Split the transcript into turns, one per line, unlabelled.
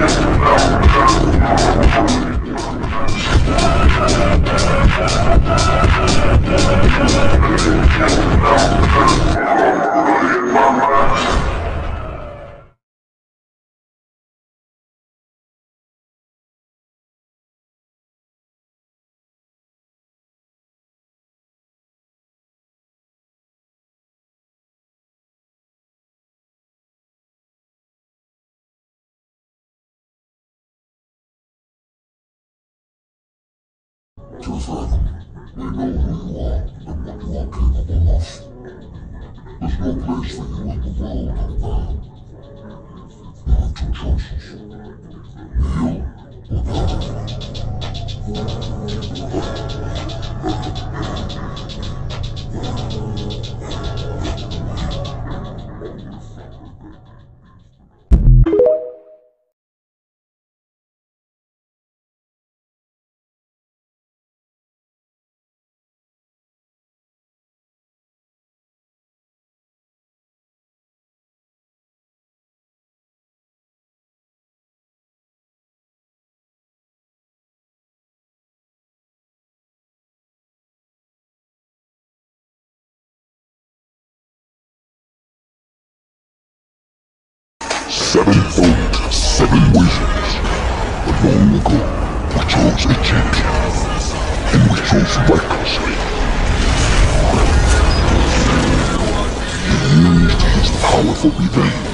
I'm Joseph, we know who you are and what you are capable of. There's no place for you in the world of man. You have two choices. Kneel or die. Seven fold, seven wizards. But long ago, we chose a champion. And we chose recklessly. He used his power for revenge.